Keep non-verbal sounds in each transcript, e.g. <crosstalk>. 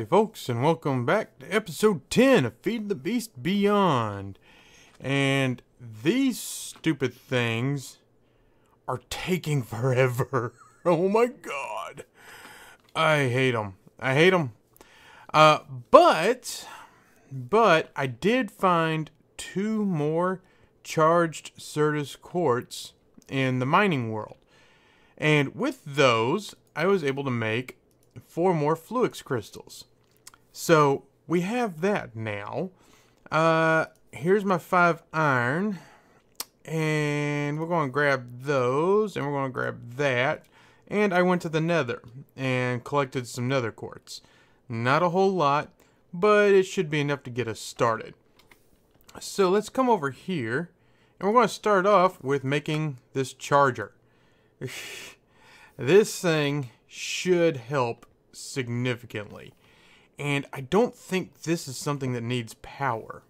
Howdy, folks, and welcome back to episode 10 of Feed the Beast Beyond. And these stupid things are taking forever. <laughs> oh my god. I hate them. I hate them. Uh, but, but I did find two more charged Certus quartz in the mining world. And with those, I was able to make four more Fluix crystals. So we have that now. Uh, here's my five iron. And we're going to grab those. And we're going to grab that. And I went to the nether and collected some nether quartz. Not a whole lot, but it should be enough to get us started. So let's come over here. And we're going to start off with making this charger. <laughs> this thing should help significantly. And I don't think this is something that needs power.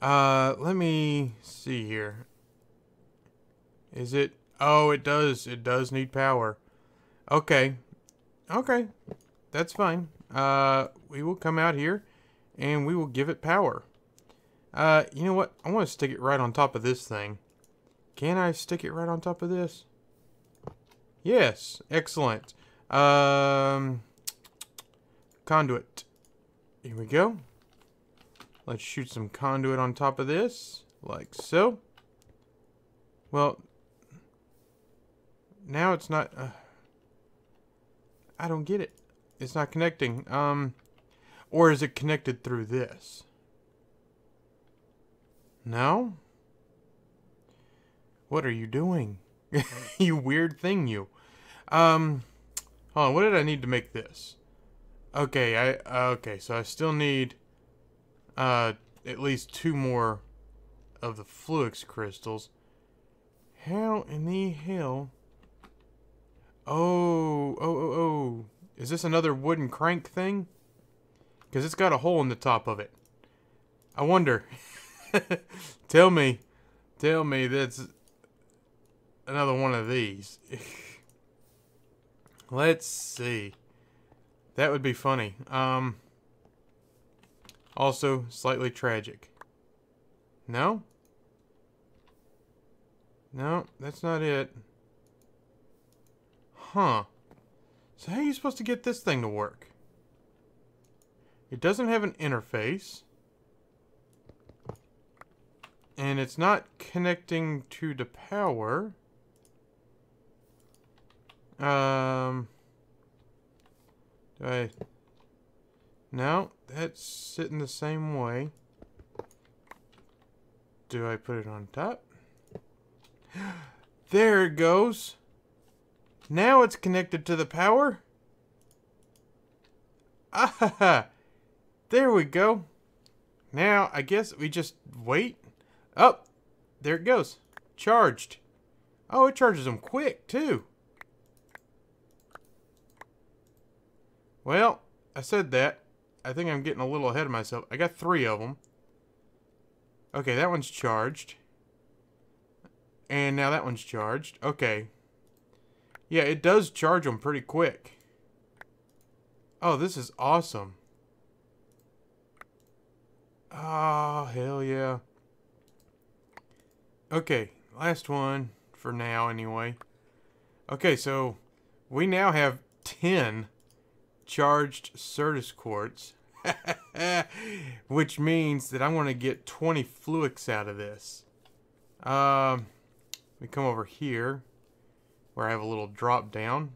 Uh, let me see here. Is it? Oh, it does. It does need power. Okay. Okay. That's fine. Uh, we will come out here and we will give it power. Uh, you know what? I want to stick it right on top of this thing. Can I stick it right on top of this? Yes. Excellent. Um, conduit. Here we go. Let's shoot some conduit on top of this, like so. Well, now it's not... Uh, I don't get it. It's not connecting. Um, or is it connected through this? No? What are you doing? <laughs> you weird thing, you. Um, hold on. What did I need to make this? Okay, I uh, okay. So I still need uh at least two more of the flux crystals. How in the hell? Oh, oh, oh, oh. Is this another wooden crank thing? Because it's got a hole in the top of it. I wonder. <laughs> tell me. Tell me that's another one of these. <laughs> Let's see. That would be funny. Um, also, slightly tragic. No? No, that's not it. Huh. So how are you supposed to get this thing to work? It doesn't have an interface. And it's not connecting to the power. Um... Do Now, that's sitting the same way. Do I put it on top? <gasps> There it goes. Now it's connected to the power. <laughs> Ah, there we go. Now, I guess we just wait. Oh, there it goes. Charged. Oh, it charges them quick, too. Well, I said that. I think I'm getting a little ahead of myself. I got three of them. Okay, that one's charged. And now that one's charged. Okay. Yeah, it does charge them pretty quick. Oh, this is awesome. Oh, hell yeah. Okay, last one for now anyway. Okay, so we now have 10 charged Certus quartz. <laughs> Which means that I'm going to get 20 Fluix out of this. Um, we come over here where I have a little drop down.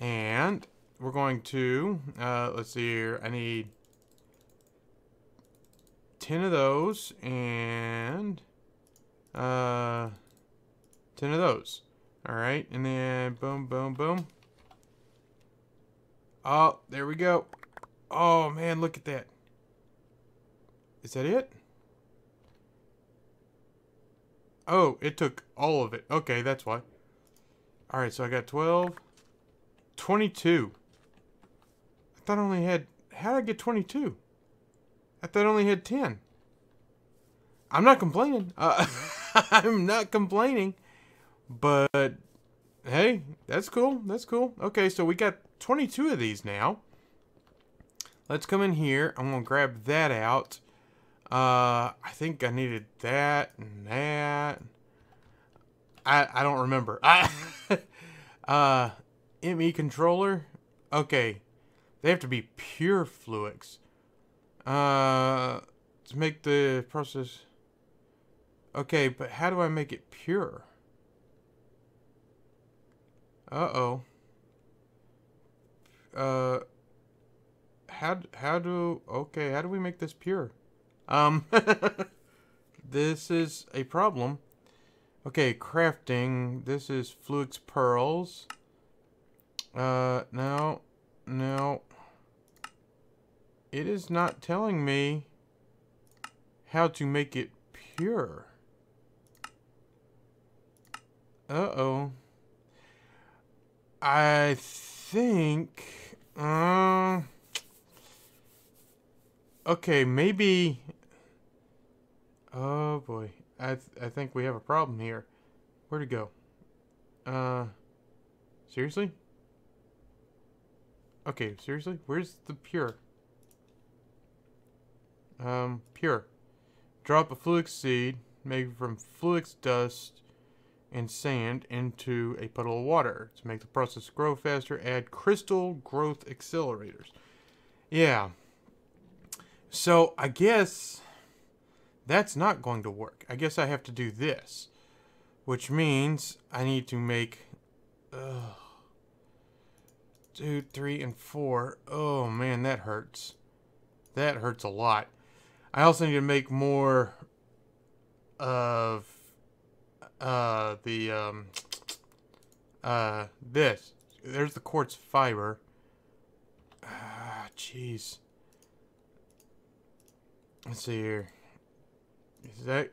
And we're going to, uh, let's see here, I need 10 of those and uh, 10 of those. Alright, and then boom, boom, boom. Oh, there we go. Oh, man, look at that. Is that it? Oh, it took all of it. Okay, that's why. Alright, so I got 12. 22. I thought I only had... How did I get 22? I thought I only had 10. I'm not complaining. Uh, <laughs> I'm not complaining. But, hey, that's cool. That's cool. Okay, so we got 22 of these now. let's come in here. I'm gonna grab that out. Uh, I think I needed that and that. I I don't remember. <laughs> Uh, ME controller. Okay, they have to be pure fluids. Uh, to make the process. Okay, but how do I make it pure? Uh-oh. Uh, how, how do, okay, how do we make this pure? Um, <laughs> this is a problem. Okay, crafting, this is Fluix Pearls. Uh, no, no. It is not telling me how to make it pure. Uh-oh. I think... Uh, okay, maybe... Oh, boy. I, th I think we have a problem here. Where'd it go? Uh, seriously? Okay, seriously? Where's the pure? Um, pure. Drop a fluix seed, made from fluix dust and sand, into a puddle of water. To make the process grow faster, add crystal growth accelerators. Yeah. So, I guess that's not going to work. I guess I have to do this. Which means I need to make... Uh, two, three, and four. Oh, man, that hurts. That hurts a lot. I also need to make more of uh, the um, uh, this. There's the quartz fiber. Ah, jeez. Let's see here. Is that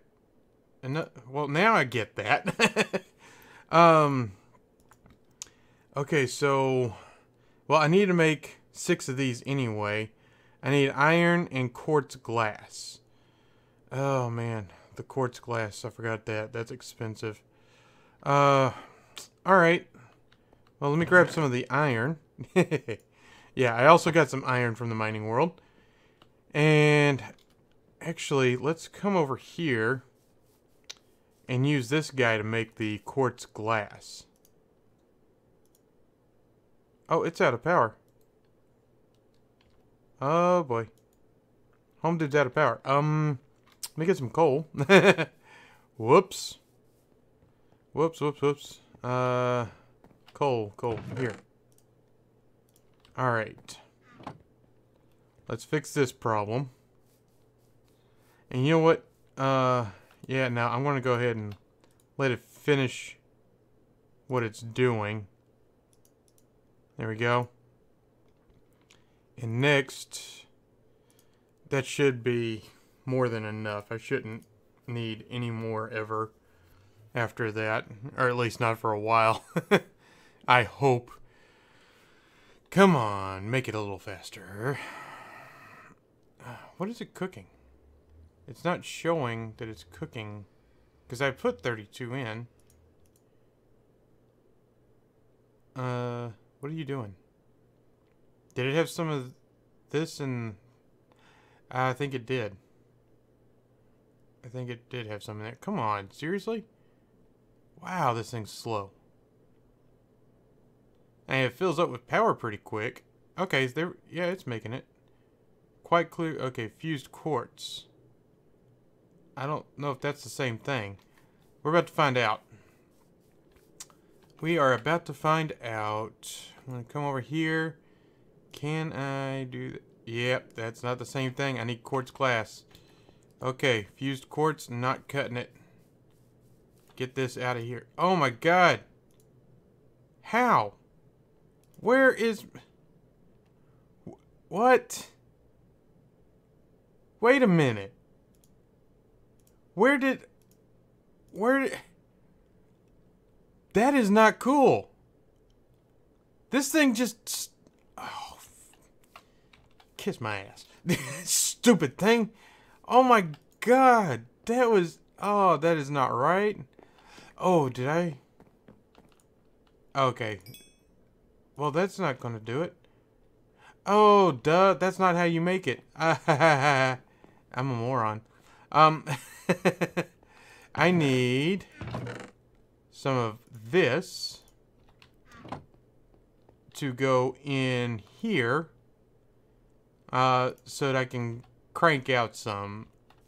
enough? Well, now I get that. <laughs> um. Okay, so, well, I need to make six of these anyway. I need iron and quartz glass. Oh, man. The quartz glass. I forgot that. That's expensive. Uh, alright. Well, let me grab some of the iron. <laughs> yeah, I also got some iron from the mining world. And actually, let's come over here and use this guy to make the quartz glass. Oh, it's out of power. Oh boy. Home dude's out of power. Um, let me get some coal. <laughs> whoops. Whoops, whoops, whoops. Uh, coal, coal, here. Alright. Let's fix this problem. And you know what? Uh, yeah, now I'm going to go ahead and let it finish what it's doing. There we go. And next, that should be more than enough. I shouldn't need any more ever after that. Or at least not for a while. <laughs> I hope. Come on, make it a little faster. <sighs> What is it cooking? It's not showing that it's cooking. Because I put 32 in. Uh, what are you doing? Did it have some of this and... I think it did. I think it did have something that. Come on, seriously? Wow, this thing's slow. And it fills up with power pretty quick. Okay, there. Yeah, it's making it. Quite clear. Okay, fused quartz. I don't know if that's the same thing. We're about to find out. We are about to find out. I'm going to come over here. Can I do that? Yep, that's not the same thing. I need quartz glass. Okay, fused quartz, not cutting it. Get this out of here. Oh my god! How? Where is... What? Wait a minute. Where did... Where did... That is not cool. This thing just oh, kiss my ass. <laughs> Stupid thing. Oh my god. That was... Oh, that is not right. Oh, did I... Okay. Well, that's not to do it. Oh, duh. That's not how you make it. <laughs> I'm a moron. Um, <laughs> I need some of this to go in here uh, so that I can crank out some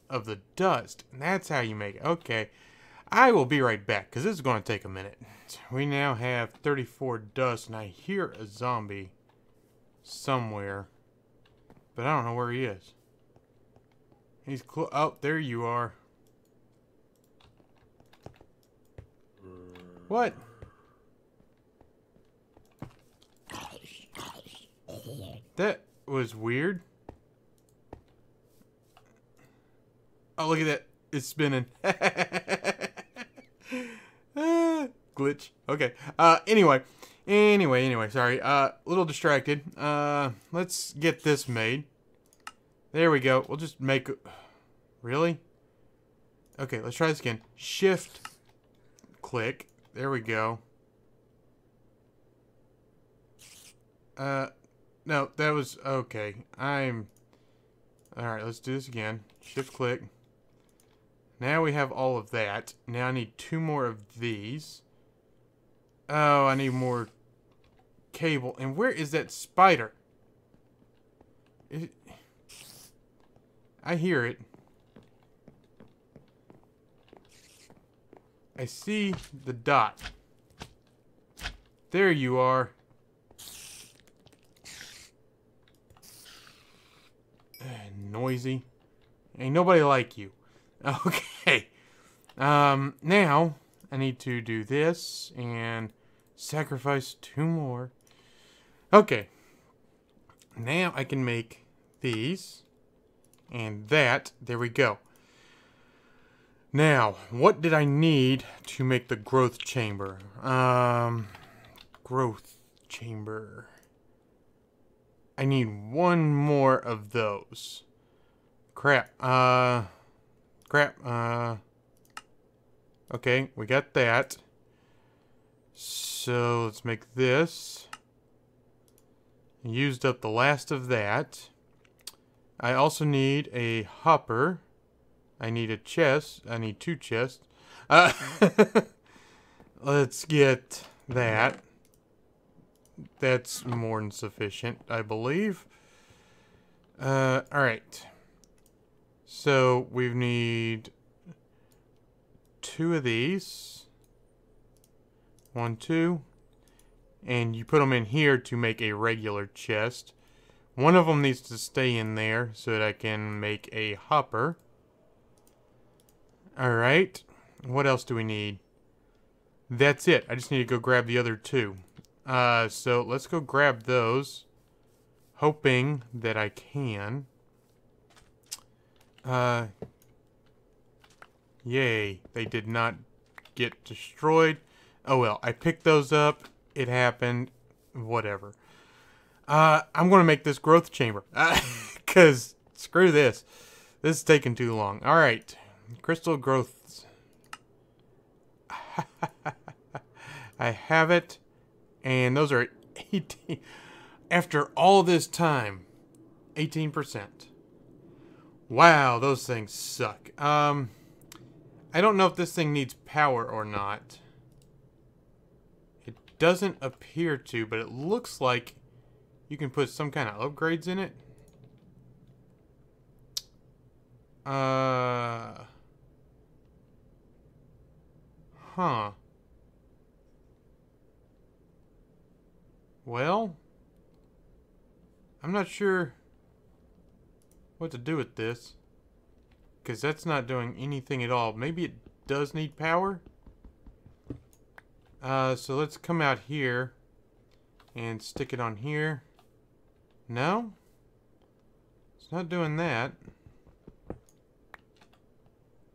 of the dust. And that's how you make it. Okay. I will be right back because this is going to take a minute. <laughs> We now have 34 dust and I hear a zombie somewhere. But I don't know where he is. He's close. Oh, there you are. What? That was weird. Oh, look at that. It's spinning. <laughs> glitch. Okay. Uh, anyway. Anyway, anyway, sorry. Uh, a little distracted. Uh, let's get this made. There we go. We'll just make... Really? Okay, let's try this again. Shift. Click. There we go. Uh, no, that was... Okay. I'm... Alright, let's do this again. Shift click. Now we have all of that. Now I need two more of these. Oh, I need more cable. And where is that spider? I hear it. I see the dot. There you are. Eh, noisy. Ain't nobody like you. <laughs> Okay. Um, now, I need to do this and sacrifice two more. Okay. Now I can make these and that. There we go. Now, what did I need to make the growth chamber? Um, growth chamber. I need one more of those. Crap. Uh, crap. Uh, okay, we got that. So, let's make this. Used up the last of that. I also need a hopper. I need a chest. I need two chests. Uh, <laughs> let's get that. That's more than sufficient, I believe. Uh, alright. So, we need two of these. One, two. And you put them in here to make a regular chest. One of them needs to stay in there so that I can make a hopper. Alright. What else do we need? That's it. I just need to go grab the other two. Uh, so let's go grab those. Hoping that I can. Uh, yay. They did not get destroyed. Oh well, I picked those up. It happened. Whatever. Uh, I'm going to make this growth chamber. <laughs> Because, screw this. This is taking too long. Alright. Crystal growths. <laughs> I have it. And those are <laughs> 18. After all this time, 18%. Wow, those things suck. Um, I don't know if this thing needs power or not. It doesn't appear to, but it looks like you can put some kind of upgrades in it. Uh... Huh. Well, I'm not sure what to do with this. Because that's not doing anything at all. Maybe it does need power? Uh, so let's come out here and stick it on here. No? It's not doing that.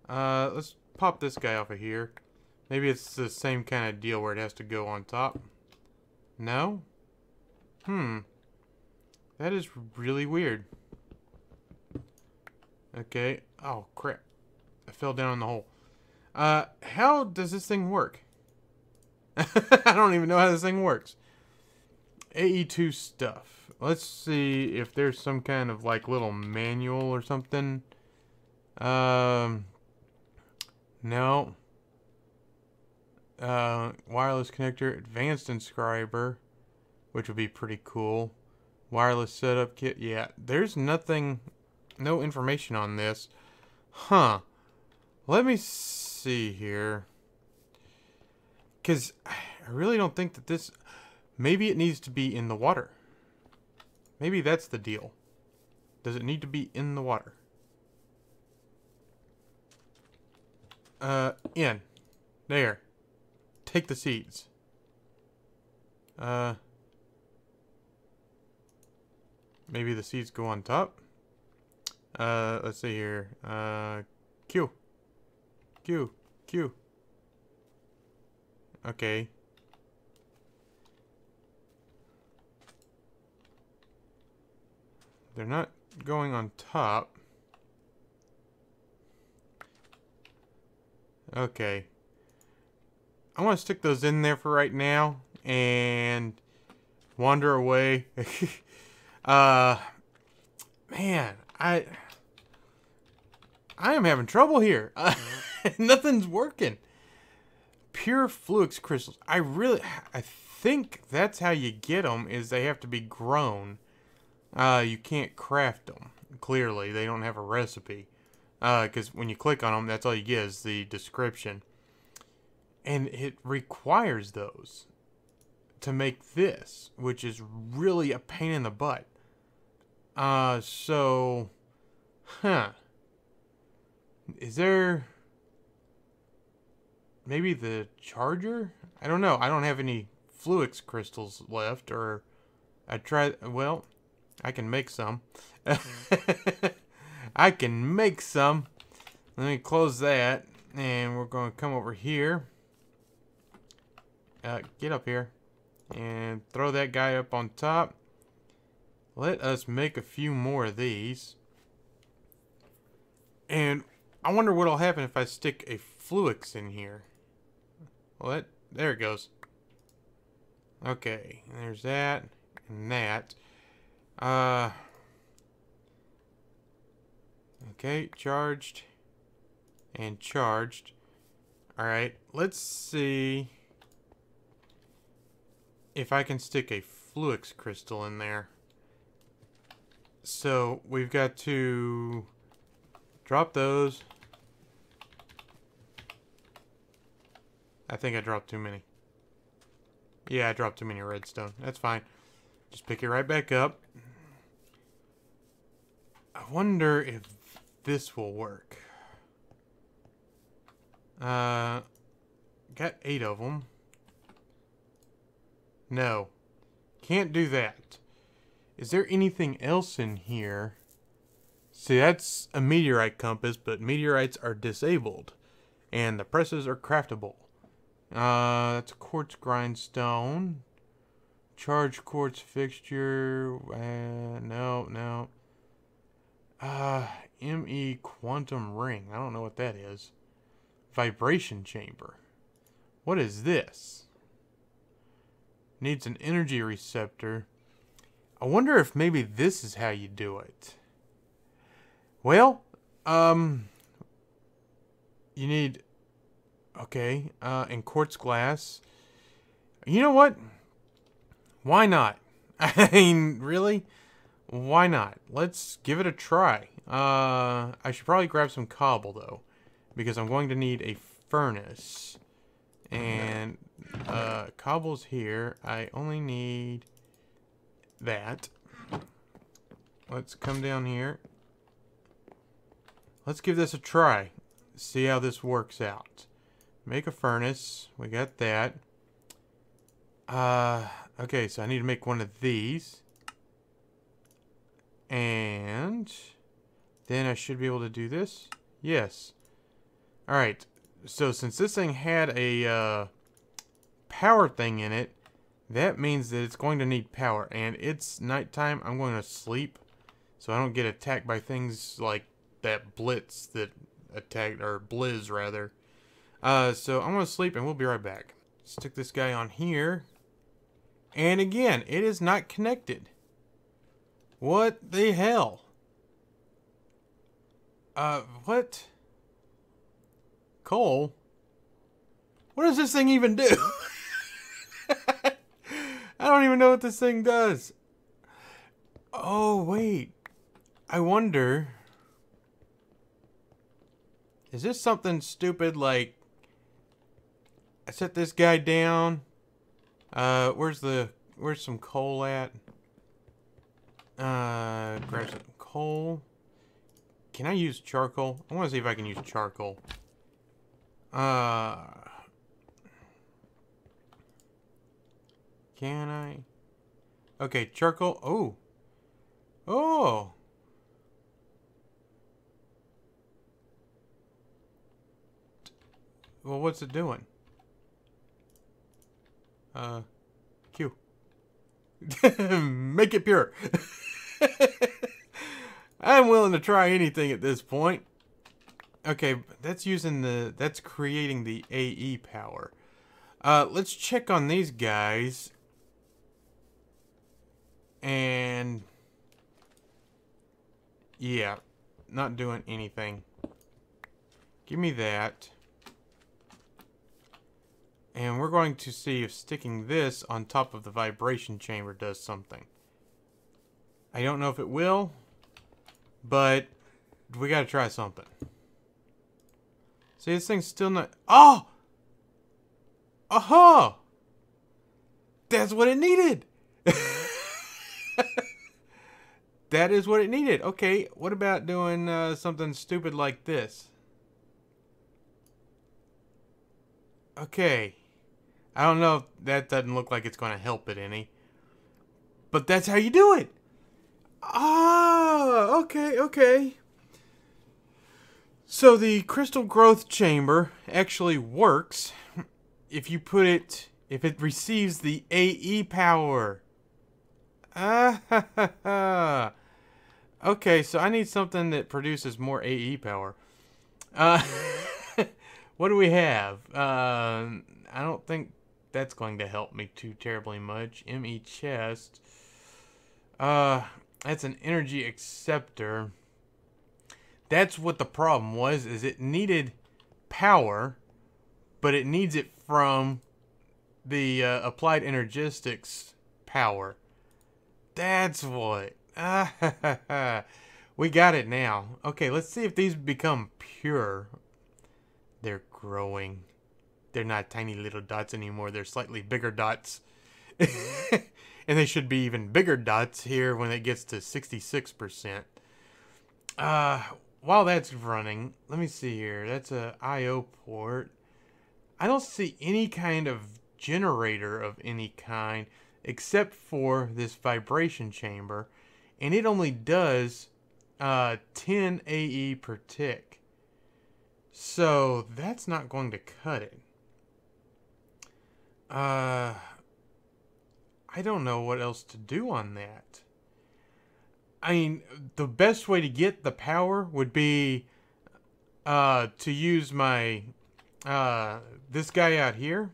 Uh, let's pop this guy off of here. Maybe it's the same kind of deal where it has to go on top. No? Hmm. That is really weird. Okay. Oh, crap. I fell down in the hole. Uh, how does this thing work? <laughs> I don't even know how this thing works. AE2 stuff. let's see if there's some kind of like little manual or something. Um, no. Uh, wireless connector, advanced inscriber, which would be pretty cool. Wireless setup kit, yeah. There's nothing, no information on this. Huh. Let me see here. Because I really don't think that this... Maybe it needs to be in the water. Maybe that's the deal. Does it need to be in the water? Uh, in. There. Take the seeds. Uh... Maybe the seeds go on top? Uh, let's see here. Uh, Q. Q. Q. Okay. They're not going on top. Okay. I want to stick those in there for right now and wander away. <laughs> uh, man, I I am having trouble here. Uh, <laughs> nothing's working. Pure flux crystals. I really, I think that's how you get them. Is they have to be grown. Uh, you can't craft them. Clearly, they don't have a recipe. Because uh, when you click on them, that's all you get is the description. And it requires those to make this, which is really a pain in the butt. Uh, so, huh. Is there maybe the charger? I don't know. I don't have any Fluix crystals left, or I try... Well, I can make some. <laughs> I can make some. Let me close that, and we're going to come over here. Uh, get up here, and throw that guy up on top. Let us make a few more of these. And I wonder what'll happen if I stick a Fluix in here. Well, that, there it goes. Okay, there's that and that. Uh, okay, charged and charged. Alright, let's see if I can stick a Fluix crystal in there. So, we've got to drop those. I think I dropped too many. Yeah, I dropped too many redstone. That's fine. Just pick it right back up. I wonder if this will work. Uh, got eight of them. No. Can't do that. Is there anything else in here? See, that's a meteorite compass, but meteorites are disabled. And the presses are craftable. Uh, that's quartz grindstone. Charge quartz fixture. Uh, no, no. Uh, ME quantum ring. I don't know what that is. Vibration chamber. What is this? Needs an energy receptor. I wonder if maybe this is how you do it. Well, um, you need Okay, uh, quartz glass. You know what? Why not? <laughs> I mean, really? Why not? Let's give it a try. Uh, I should probably grab some cobble, though. Because I'm going to need a furnace. And, uh, cobble's here. I only need that. Let's come down here. Let's give this a try. See how this works out. Make a furnace. We got that. Uh, okay, so I need to make one of these. And then I should be able to do this. Yes. Alright, so since this thing had a uh, power thing in it, that means that it's going to need power. And it's nighttime. I'm going to sleep so I don't get attacked by things like that blitz that attacked, or blizz rather, uh, so I'm going to sleep and we'll be right back. Stick this guy on here. And again, it is not connected. What the hell? Uh, what? Coal? What does this thing even do? <laughs> I don't even know what this thing does. Oh, wait. I wonder. Is this something stupid like I set this guy down? Uh, where's the where's some coal at? Uh, grab some coal. Can I use charcoal? I want to see if I can use charcoal. Uh, can I? Okay, charcoal. Oh. Oh. Well, what's it doing? Uh, Q. <laughs> Make it pure. <laughs> I'm willing to try anything at this point. Okay, that's using the, that's creating the AE power. Uh, let's check on these guys. And, yeah, not doing anything. Give me that. And we're going to see if sticking this on top of the vibration chamber does something. I don't know if it will, but we gotta try something. See, this thing's still not... Oh! Aha! Uh -huh. That's what it needed! <laughs> that is what it needed. Okay, what about doing uh, something stupid like this? Okay. I don't know if that doesn't look like it's going to help it any. But that's how you do it. Ah, okay, okay. So the crystal growth chamber actually works if you put it, if it receives the AE power. Ah. <laughs> Okay, so I need something that produces more AE power. Uh, <laughs> what do we have? Uh, I don't think that's going to help me too terribly much. ME chest. Uh, that's an energy acceptor. That's what the problem was, is it needed power, but it needs it from the uh, applied energistics power. That's what. <laughs> we got it now. Okay, let's see if these become pure. They're growing. They're not tiny little dots anymore. They're slightly bigger dots. <laughs> and they should be even bigger dots here when it gets to 66%. Uh, while that's running, let me see here. That's a I.O. port. I don't see any kind of generator of any kind except for this vibration chamber. And it only does uh, 10 AE per tick. So that's not going to cut it. Uh, I don't know what else to do on that. I mean, the best way to get the power would be uh, to use my uh, this guy out here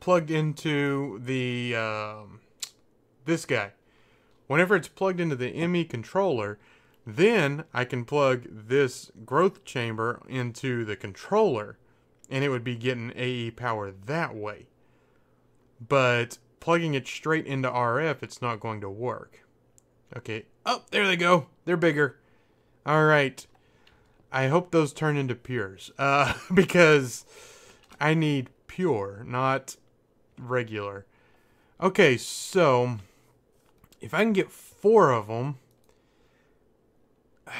plugged into the um, this guy. Whenever it's plugged into the ME controller, then I can plug this growth chamber into the controller and it would be getting AE power that way but plugging it straight into RF, it's not going to work. Okay. Oh, there they go. They're bigger. All right. I hope those turn into pures, uh, <laughs> because I need pure, not regular. Okay, so if I can get four of them, <sighs>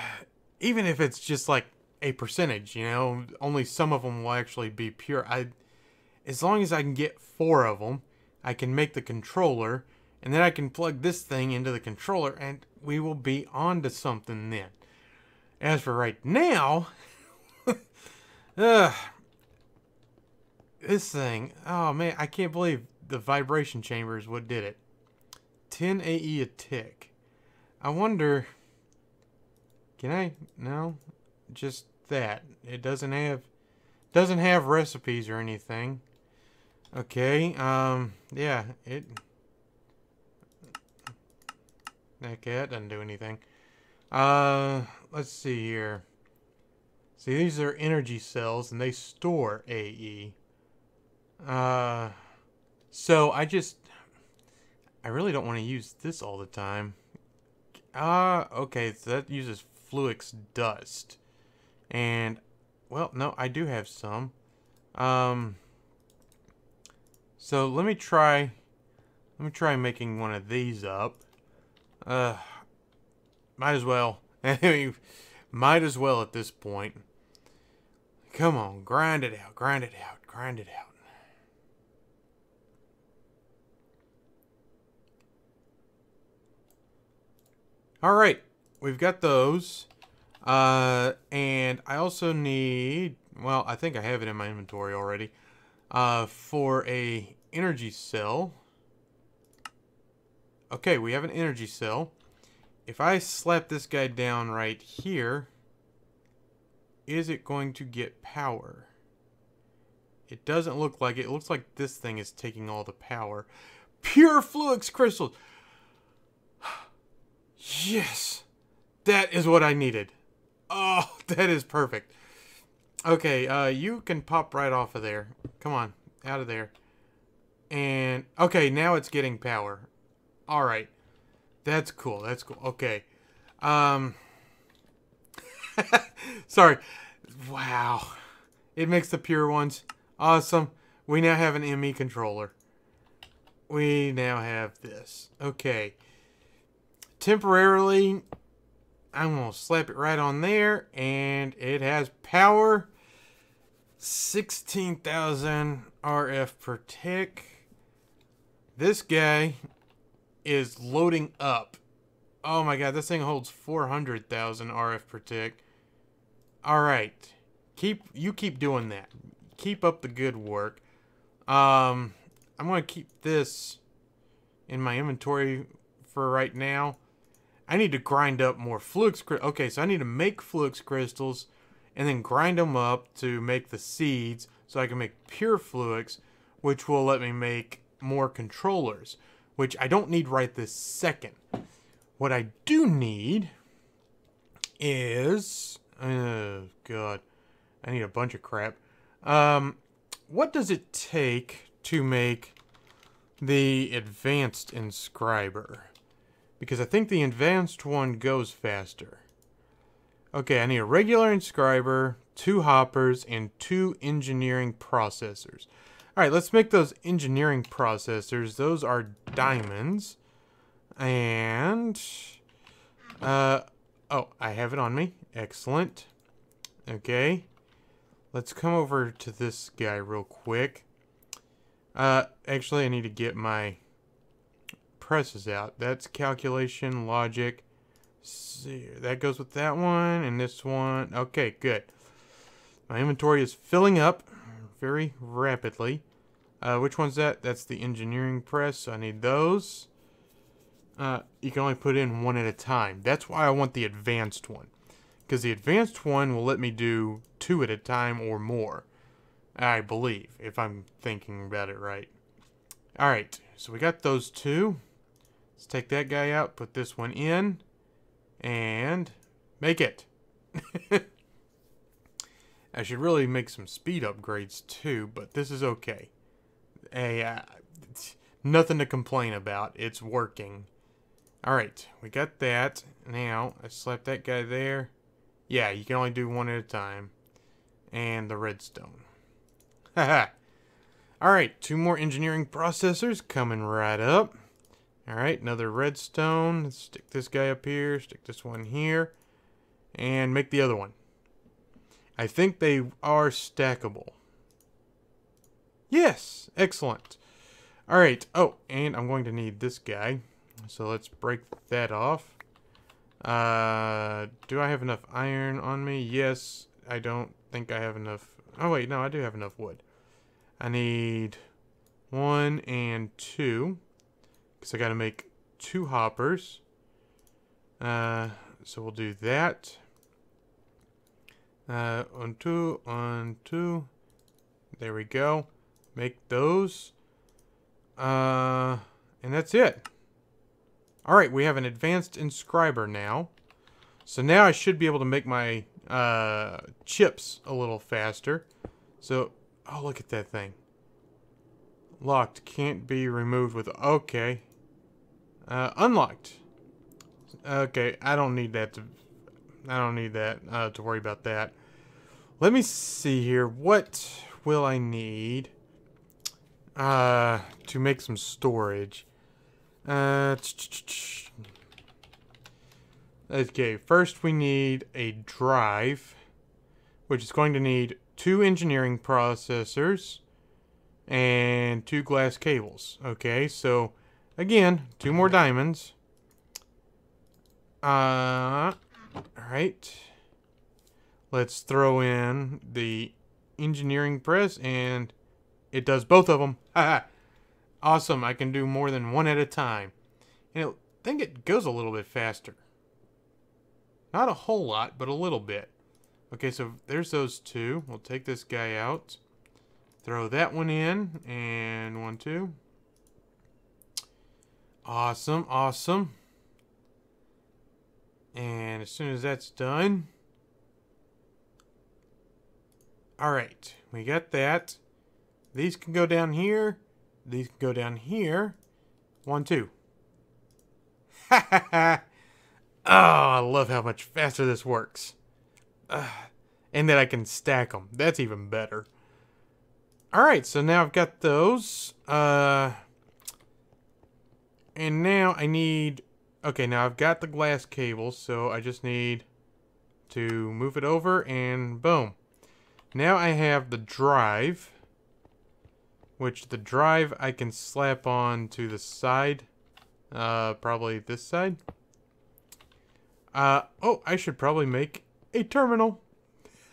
even if it's just like a percentage, you know, only some of them will actually be pure. I, as long as I can get four of them, I can make the controller, and then I can plug this thing into the controller, and we will be on to something then. As for right now, <laughs> this thing, oh man, I can't believe the vibration chamber is what did it. 10 AE a tick. I wonder, can I, no, just that. It doesn't have, doesn't have recipes or anything. Okay, um, yeah, it... Okay, that doesn't do anything. Uh, let's see here. See, these are energy cells, and they store AE. Uh, so I just... I really don't want to use this all the time. Uh, okay, so that uses Fluix dust. And, well, no, I do have some. Um, so let me try, let me try making one of these up. Uh, might as well. <laughs> might as well at this point. Come on, grind it out, grind it out, grind it out. All right, we've got those. Uh, and I also need, well, I think I have it in my inventory already, uh, for a energy cell. Okay, we have an energy cell. If I slap this guy down right here, is it going to get power? It doesn't look like it. It looks like this thing is taking all the power. Pure Fluix crystals! <sighs> yes! That is what I needed. Oh, <laughs> that is perfect. Okay, uh, you can pop right off of there. Come on, out of there. And, okay, now it's getting power. Alright. That's cool, that's cool. Okay. Um, <laughs> sorry. Wow. It makes the pure ones. Awesome. We now have an ME controller. We now have this. Okay. Temporarily, I'm going to slap it right on there, and it has power. 16,000 RF per tick. This guy is loading up. Oh my god, this thing holds 400,000 RF per tick. Alright. Keep you keep doing that. Keep up the good work. Um I'm going to keep this in my inventory for right now. I need to grind up more Fluix Okay, so I need to make flux crystals and then grind them up to make the seeds so I can make pure flux, which will let me make more controllers, which I don't need right this second. What I do need is... Oh, God. I need a bunch of crap. Um, what does it take to make the advanced inscriber? Because I think the advanced one goes faster. Okay, I need a regular inscriber, two hoppers, and two engineering processors. Alright, let's make those engineering processors. Those are diamonds. And... Uh, oh, I have it on me. Excellent. Okay. Let's come over to this guy real quick. Uh, actually, I need to get my presses out. That's calculation, logic. See, that goes with that one and this one. Okay, good. My inventory is filling up very rapidly. Uh, which one's that? That's the engineering press, so I need those. Uh, you can only put in one at a time. That's why I want the advanced one. Because the advanced one will let me do two at a time or more. I believe, if I'm thinking about it right. Alright, so we got those two. Let's take that guy out, put this one in, and make it. <laughs> I should really make some speed upgrades too, but this is okay. Hey, uh, nothing to complain about. It's working. Alright, we got that. Now, I slap that guy there. Yeah, you can only do one at a time. And the redstone. Alright, two more engineering processors coming right up. Alright, another redstone. Let's stick this guy up here, stick this one here, and make the other one. I think they are stackable. Yes, excellent. Alright, oh, and I'm going to need this guy. So let's break that off. Uh, do I have enough iron on me? Yes, I don't think I have enough. Oh wait, no, I do have enough wood. I need one and two. Because I got to make two hoppers. Uh, so we'll do that. Uh, on two, on two. There we go. Make those. Uh, and that's it. Alright, we have an advanced inscriber now. So now I should be able to make my uh, chips a little faster. So, oh, look at that thing. Locked. Can't be removed with... Okay. Uh, unlocked. Okay, I don't need that to... I don't need that uh, to worry about that. Let me see here. What will I need uh, to make some storage? Uh, okay, first we need a drive, which is going to need two engineering processors and two glass cables. Okay, so again, two more diamonds. Uh, alright. Let's throw in the engineering press and it does both of them. awesome, I can do more than one at a time. And I think it goes a little bit faster. Not a whole lot, but a little bit. Okay, so there's those two. We'll take this guy out. Throw that one in. And one, two. Awesome, awesome. And as soon as that's done... Alright, we got that. These can go down here. These can go down here. One, two. Ha ha ha! Oh, I love how much faster this works. Uh, and that I can stack them. That's even better. Alright, so now I've got those. Uh, and now I need... Okay, now I've got the glass cable, so I just need to move it over and boom. Now I have the drive, which the drive I can slap on to the side, uh, probably this side. Uh, oh, I should probably make a terminal. <laughs>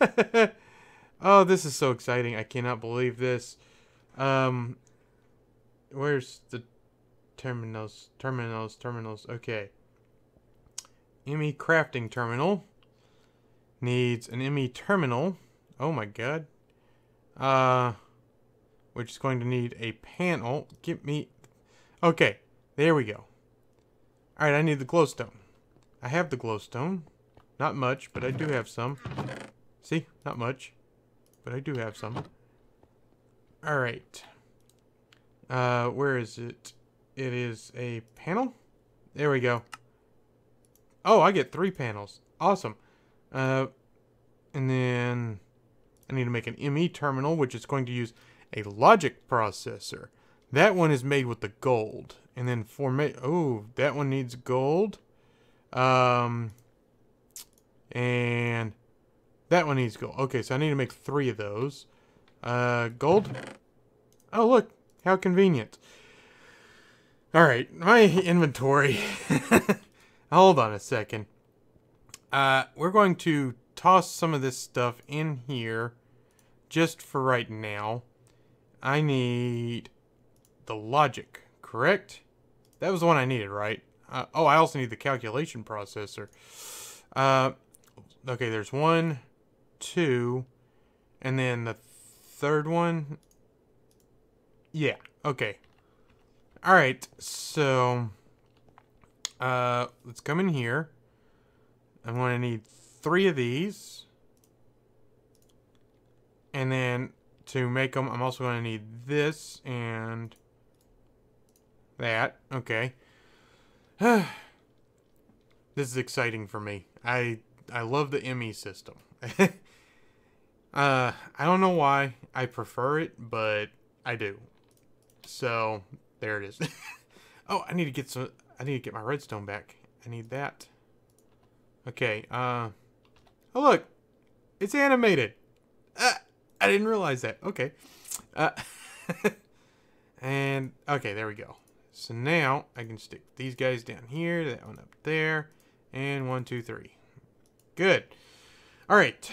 oh, this is so exciting. I cannot believe this. Um, where's the terminals? Terminals, terminals. Okay. ME crafting terminal needs an ME terminal. Oh my god. Uh, which is going to need a panel. Give me... Okay, there we go. Alright, I need the glowstone. I have the glowstone. Not much, but I do have some. See? Not much. But I do have some. Alright. Uh, where is it? It is a panel? There we go. Oh, I get three panels. Awesome. Uh, and then I need to make an ME terminal, which is going to use a logic processor. That one is made with the gold. And then format. Oh, that one needs gold. Um, and that one needs gold. Okay, so I need to make three of those. Uh, gold. Oh, look. How convenient. Alright, my inventory. <laughs> Hold on a second. Uh, we're going to toss some of this stuff in here just for right now. I need the logic, correct? That was the one I needed, right? Uh, oh, I also need the calculation processor. Uh, okay, there's one, two, and then the third one. Yeah, okay. Alright, so uh, let's come in here. I'm going to need three of these. And then to make them, I'm also going to need this and that. Okay. <sighs> this is exciting for me. I I love the ME system. <laughs> uh, I don't know why I prefer it, but I do. So there it is. <laughs> oh, I need to get some. I need to get my redstone back. I need that. Okay. Uh. Oh look, it's animated. Uh, I didn't realize that. Okay. Uh, <laughs> and, okay, there we go. So now I can stick these guys down here, that one up there, and one, two, three. Good. All right.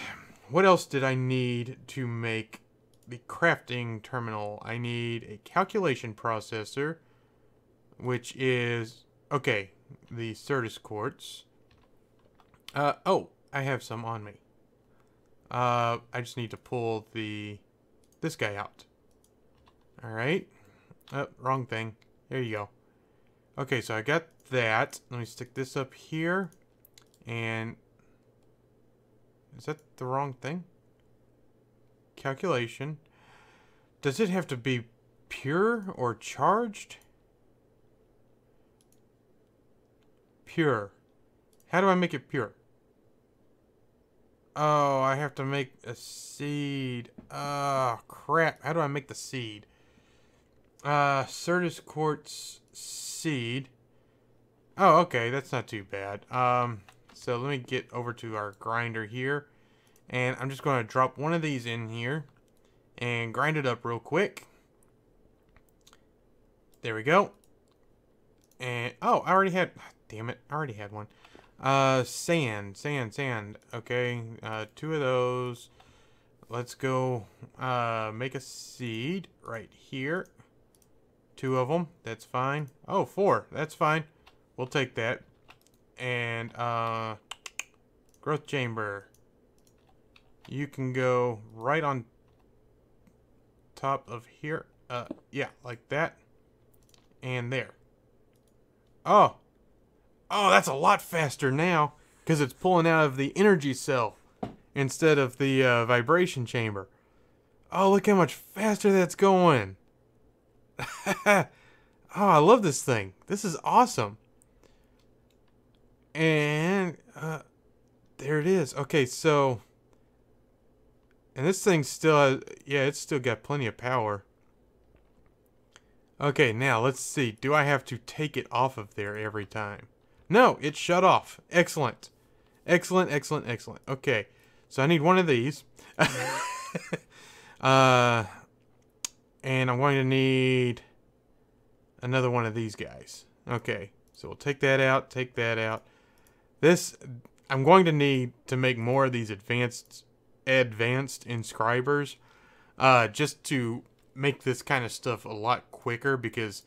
What else did I need to make the crafting terminal? I need a calculation processor, which is, okay, the Certus quartz. Uh, oh, I have some on me. Uh, I just need to pull the this guy out. All right. Oh, wrong thing. There you go. Okay, so I got that. Let me stick this up here. And... Is that the wrong thing? Calculation. Does it have to be pure or charged? Pure. How do I make it pure? Oh, I have to make a seed. Oh, crap. How do I make the seed? Uh, Certus Quartz seed. Oh, okay. That's not too bad. Um, so let me get over to our grinder here. And I'm just going to drop one of these in here. And grind it up real quick. There we go. And, oh, I already had, damn it. I already had one. Uh, sand, sand, sand. Okay, uh, two of those. Let's go, uh, make a seed right here. Two of them, that's fine. Oh, four, that's fine. We'll take that. And, uh, growth chamber. You can go right on top of here. Uh, yeah, like that. And there. Oh, Oh, that's a lot faster now because it's pulling out of the energy cell instead of the uh, vibration chamber. Oh, look how much faster that's going. <laughs> oh, I love this thing. This is awesome. And uh, there it is. Okay, so and this thing still has, yeah, it's still got plenty of power. Okay, now let's see. Do I have to take it off of there every time? No, it shut off. Excellent. Excellent, excellent, excellent. Okay, so I need one of these. <laughs> uh, and I'm going to need another one of these guys. Okay, so we'll take that out, take that out. This, I'm going to need to make more of these advanced, advanced inscribers, uh, just to make this kind of stuff a lot quicker because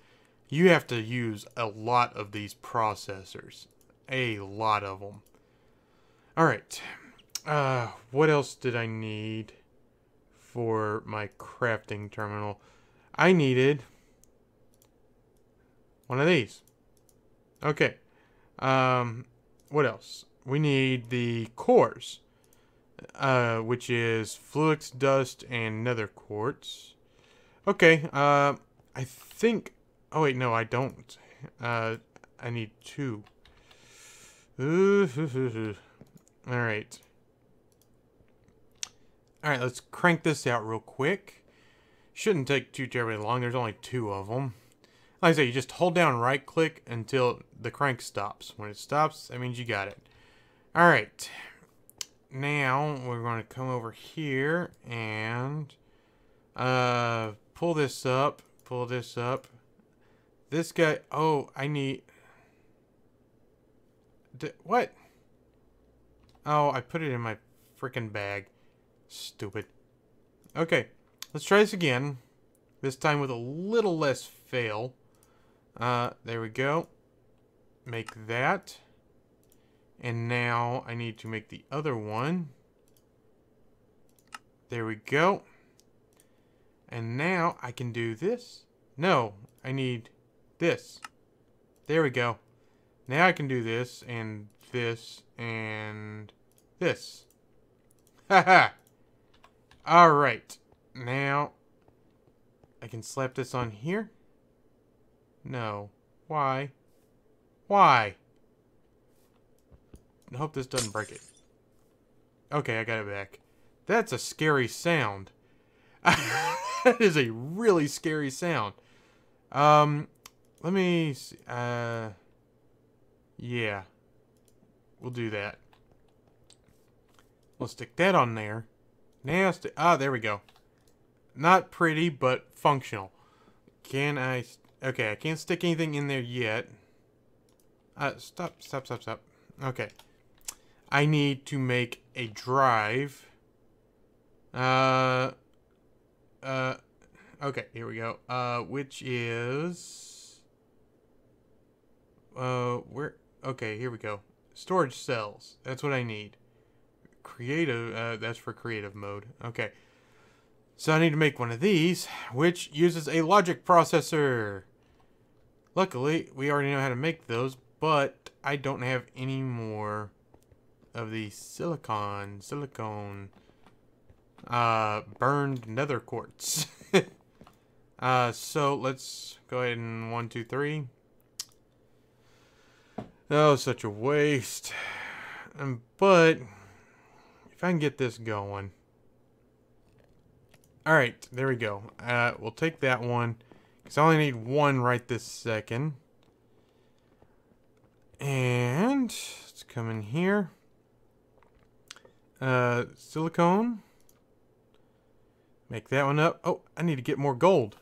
you have to use a lot of these processors. A lot of them. Alright. Uh, what else did I need for my crafting terminal? I needed one of these. Okay. Um, what else? We need the cores, uh, which is flux, dust and nether quartz. Okay, uh, I think Oh, wait, no, I don't. Uh, I need two. <laughs> Alright. Alright, let's crank this out real quick. Shouldn't take too terribly long. There's only two of them. Like I say, you just hold down right click until the crank stops. When it stops, that means you got it. Alright. Now, we're going to come over here and uh, pull this up. Pull this up. This guy. Oh, I need. D what? Oh, I put it in my freaking bag. Stupid. Okay, let's try this again. This time with a little less fail. Uh, there we go. Make that. And now I need to make the other one. There we go. And now I can do this. No, I need this. There we go. Now I can do this, and this, and this. <laughs> Haha! Alright. Now, I can slap this on here. No. Why? Why? I hope this doesn't break it. Okay, I got it back. That's a scary sound. <laughs> that is a really scary sound. Um, let me see. Uh, yeah. We'll do that. We'll stick that on there. Now, ah, there we go. Not pretty, but functional. Can I... Okay, I can't stick anything in there yet. Uh, stop, stop, stop, stop. Okay. I need to make a drive. Uh... Uh... Okay, here we go. Uh, which is... Uh, where? Okay, here we go. Storage cells. That's what I need. Creative, uh, that's for creative mode. Okay. So I need to make one of these, which uses a logic processor. Luckily, we already know how to make those, but I don't have any more of the silicon, silicone, uh, burned nether quartz. <laughs> uh, so let's go ahead and one, two, three. Oh, such a waste. Um, but if I can get this going. Alright, there we go. Uh, we'll take that one. Because I only need one right this second. And let's come in here. Uh, silicone. Make that one up. Oh, I need to get more gold.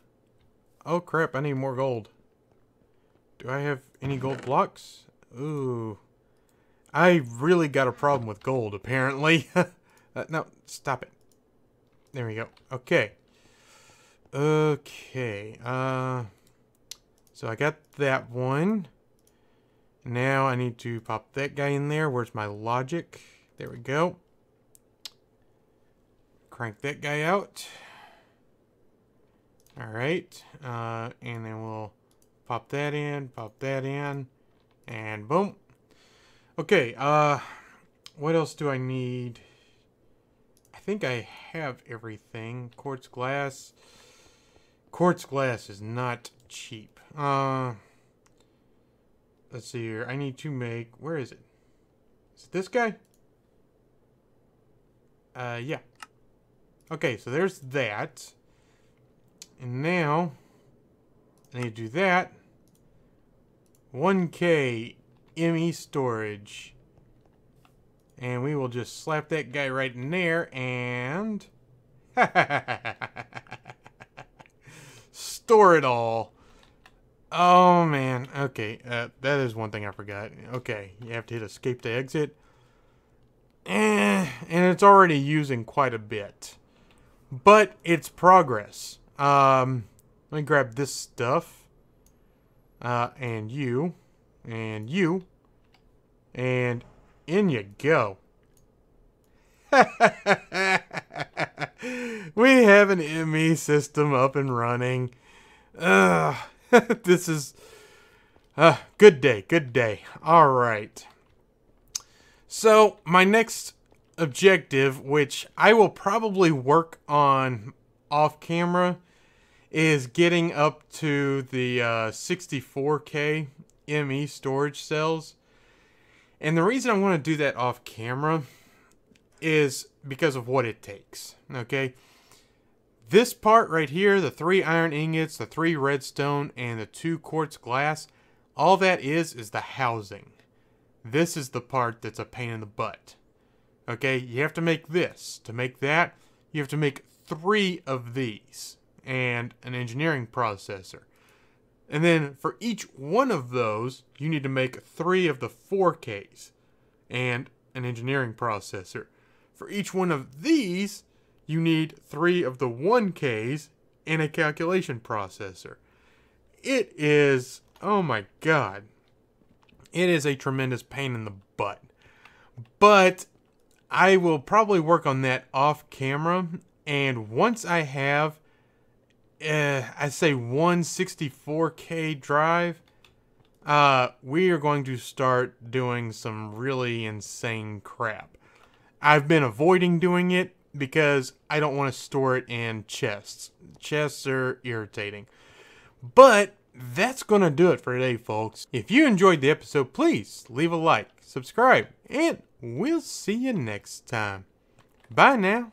Oh crap, I need more gold. Do I have any gold blocks? Ooh. I really got a problem with gold, apparently. <laughs> uh, no, stop it. There we go. Okay. Okay. Uh, so I got that one. Now I need to pop that guy in there. Where's my logic? There we go. Crank that guy out. Alright. Uh, and then we'll pop that in, pop that in, and boom. Okay, uh, what else do I need? I think I have everything. Quartz glass. Quartz glass is not cheap. Uh, let's see here. I need to make... Where is it? Is it this guy? Uh, yeah. Okay, so there's that. And now, I need to do that. 1K ME storage. And we will just slap that guy right in there and... <laughs> Store it all. Oh, man. Okay, uh, that is one thing I forgot. Okay, you have to hit escape to exit. Eh, and it's already using quite a bit. But it's progress. Um, let me grab this stuff. Uh, and you. And you. And in you go. <laughs> we have an ME system up and running. Uh, <laughs> this is uh, good day, good day. All right. So, my next objective, which I will probably work on off camera, is getting up to the uh, 64K ME storage cells. And the reason I want to do that off camera is because of what it takes. Okay. This part right here, the three iron ingots, the three redstone, and the two quartz glass, all that is is the housing. This is the part that's a pain in the butt. Okay, you have to make this. To make that, you have to make three of these and an engineering processor. And then for each one of those, you need to make three of the 4Ks and an engineering processor. For each one of these, you need three of the 1Ks and a calculation processor. It is, oh my god, it is a tremendous pain in the butt. But I will probably work on that off camera. And once I have uh, I say 164k drive, uh, we are going to start doing some really insane crap. I've been avoiding doing it because I don't want to store it in chests. Chests are irritating. But that's going to do it for today, folks. If you enjoyed the episode, please leave a like, subscribe, and we'll see you next time. Bye now.